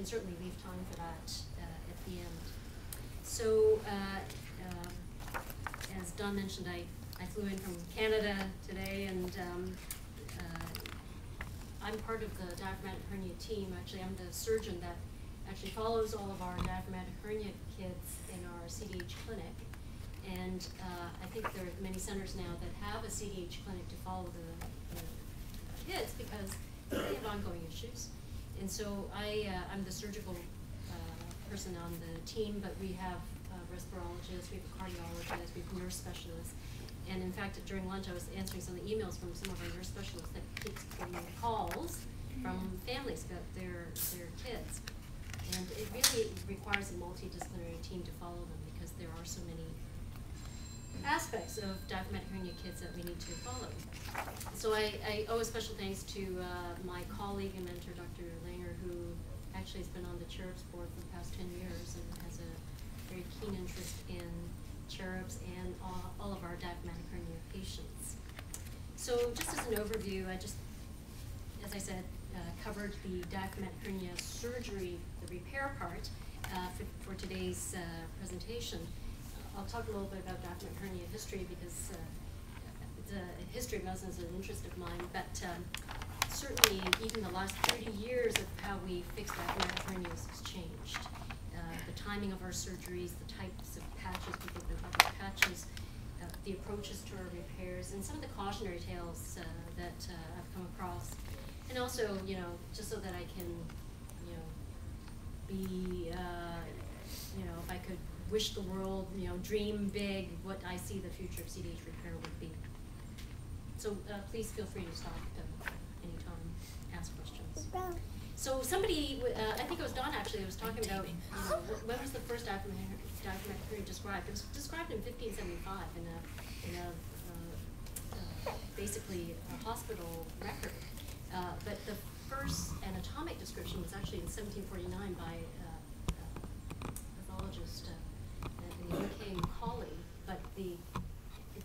can certainly leave time for that uh, at the end. So, uh, um, as Don mentioned, I, I flew in from Canada today, and um, uh, I'm part of the diaphragmatic hernia team. Actually, I'm the surgeon that actually follows all of our diaphragmatic hernia kids in our CDH clinic. And uh, I think there are many centers now that have a CDH clinic to follow the, the kids because they have ongoing issues. And so I, uh, I'm the surgical uh, person on the team, but we have uh, respirologists, we have a cardiologist, we have nurse specialists. And in fact, during lunch, I was answering some of the emails from some of our nurse specialists that keeps getting calls from families about their, their kids. And it really requires a multidisciplinary team to follow them because there are so many aspects of diaphragmatic hernia kids that we need to follow. So I, I owe a special thanks to uh, my colleague and mentor, Dr. Langer, who actually has been on the cherubs board for the past 10 years and has a very keen interest in cherubs and all, all of our diaphragmatic hernia patients. So just as an overview, I just, as I said, uh, covered the diaphragmatic hernia surgery, the repair part, uh, for, for, today's uh, presentation. I'll talk a little bit about diaphragmatic hernia history because uh, the history of medicine is an interest of mine, but um, certainly even the last 30 years of how we fix diaphragmatic hernias has changed. Uh, the timing of our surgeries, the types of patches, people talk about patches, uh, the approaches to our repairs, and some of the cautionary tales uh, that uh, I've come across. And also, you know, just so that I can, you know, be, uh, you know, if I could wish the world, you know, dream big, what I see the future of CDH repair would be. So uh, please feel free to stop uh, anytime, ask questions. So somebody, uh, I think it was Don actually, was talking about, you know, when was the first diaphragmatic hernia described? It was described in 1575 in a, in a uh, uh, basically a hospital record. Uh, but the first anatomic description was actually in 1749 by a pathologist in the UK, Macaulay, but the,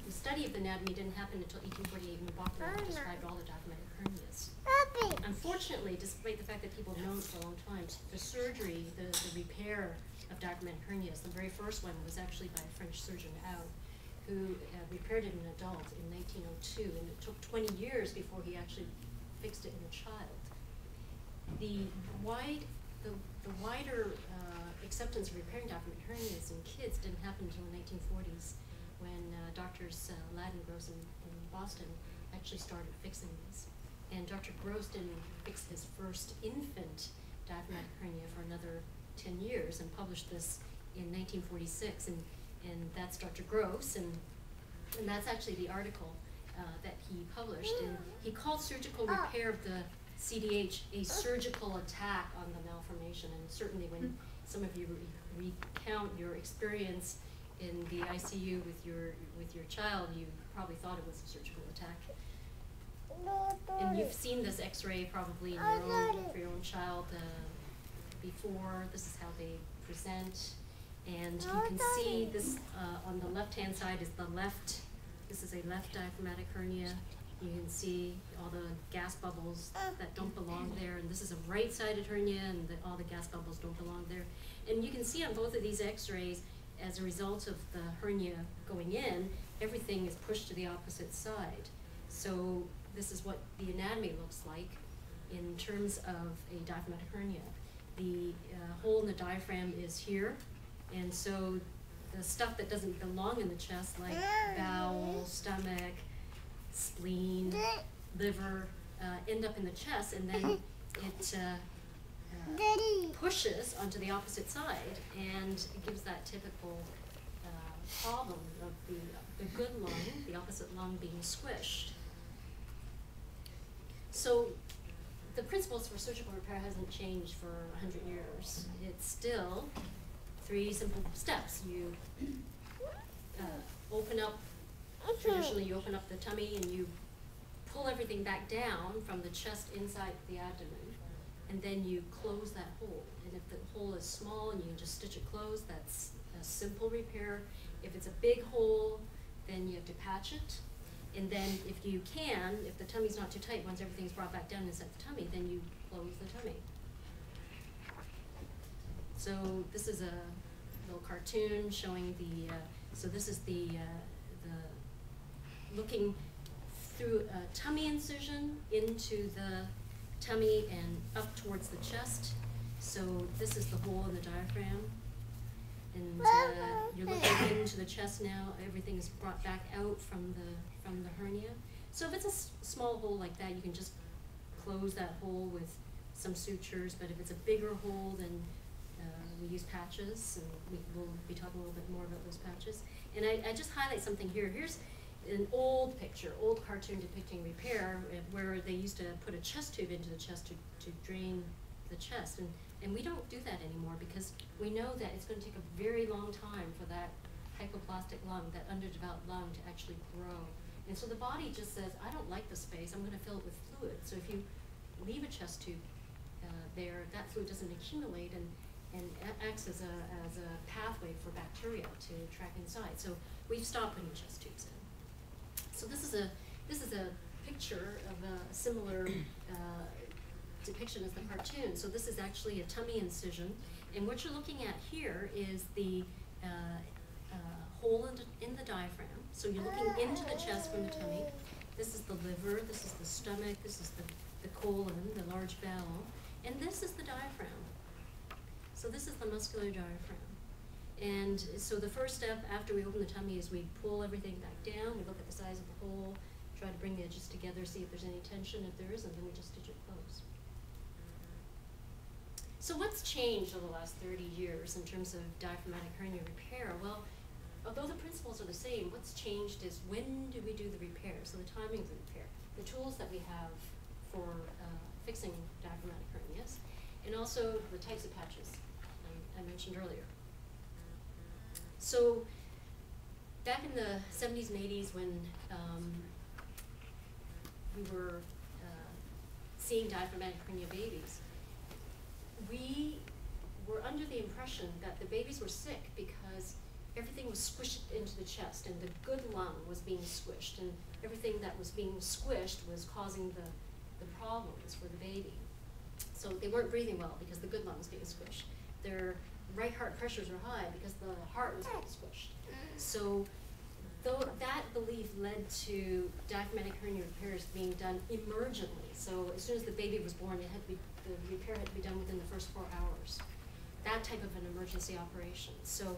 the study of the anatomy didn't happen until 1848 when Bochdalek described all the diaphragmatic hernias. Unfortunately, despite the fact that people have known for a long time, the surgery, the, the repair of documented hernias, the very first one was actually by a French surgeon, Aude, who uh, repaired it in an adult in 1902, and it took 20 years before he actually fixed it in a child. The wide, the, the wider uh, acceptance of repairing diaphragmatic hernias in kids didn't happen until the 1940s when uh, doctors uh, Ladd and Gross in, in, Boston actually started fixing these. And Dr. Gross didn't fix his first infant diaphragmatic hernia for another 10 years and published this in 1946. And, and that's Dr. Gross, and, and that's actually the article uh, that he published. And he called surgical repair of the CDH a surgical attack on the malformation. And certainly when some of you re recount your experience in the ICU with your with your child, you probably thought it was a surgical attack. And you've seen this X-ray probably in your own, for your own child uh, before. This is how they present, and you can see this uh, on the left-hand side is the left. This is a left diaphragmatic hernia. You can see all the gas bubbles that don't belong there, and this is a right-sided hernia, and the, all the gas bubbles don't belong there. And you can see on both of these x-rays, as a result of the hernia going in, everything is pushed to the opposite side. So this is what the anatomy looks like in terms of a diaphragmatic hernia. The uh, hole in the diaphragm is here, and so the stuff that doesn't belong in the chest, like bowel, stomach, spleen, liver, uh, end up in the chest, and then it uh, uh, pushes onto the opposite side, and gives that typical uh, problem of the, the good lung, the opposite lung being squished. So the principles for surgical repair hasn't changed for 100 years. It's still three simple steps. You uh, open up, traditionally you open up the tummy and you pull everything back down from the chest inside the abdomen and then you close that hole. And if the hole is small and you can just stitch it closed, that's a simple repair. If it's a big hole, then you have to patch it. And then if you can, if the tummy's not too tight, once everything's brought back down inside the tummy, then you close the tummy. So this is a little cartoon showing the, uh, so this is the, uh, the, looking through a tummy incision into the tummy and up towards the chest. So this is the hole in the diaphragm. And uh, you're looking into the chest now, everything is brought back out from the, from the hernia. So if it's a s- small hole like that, you can just close that hole with some sutures, but if it's a bigger hole, then uh, we use patches, and we, we'll be talking a little bit more about those patches. And I, I just highlight something here. Here's an old picture, old cartoon depicting repair, uh, where they used to put a chest tube into the chest to, to drain the chest. And, and we don't do that anymore because we know that it's going to take a very long time for that hypoplastic lung, that underdeveloped lung, to actually grow. And so the body just says, I don't like the space, I'm going to fill it with fluid. So if you leave a chest tube uh, there, that fluid doesn't accumulate and, and acts as a, as a pathway for bacteria to track inside. So we've stopped putting chest tubes in. So this is a, this is a picture of a similar uh, depiction as the cartoon. So this is actually a tummy incision. And what you're looking at here is the uh, uh, hole in the, in the diaphragm. So you're looking into the chest from the tummy. This is the liver, this is the stomach, this is the, the colon, the large bowel, and this is the diaphragm. So this is the muscular diaphragm. And so the first step after we open the tummy is we pull everything back down, we look at the size of the hole, try to bring the edges together, see if there's any tension. If there isn't, then we just stitch it closed. So what's changed over the last thirty years in terms of diaphragmatic hernia repair? Well, although the principles are the same, what's changed is when do we do the repair? So the timing of the repair, the tools that we have for uh, fixing diaphragmatic hernias, and also the types of patches I, I mentioned earlier. So back in the seventies and eighties when um, we were uh, seeing diaphragmatic babies, we were under the impression that the babies were sick because everything was squished into the chest and the good lung was being squished and everything that was being squished was causing the, the problems for the baby. So they weren't breathing well because the good lung was being squished. Their right heart pressures were high because the heart was being squished. Mm. So though that belief led to diaphragmatic hernia repairs being done emergently. So as soon as the baby was born, it had to be, the repair had to be done within the first four hours. That type of an emergency operation. So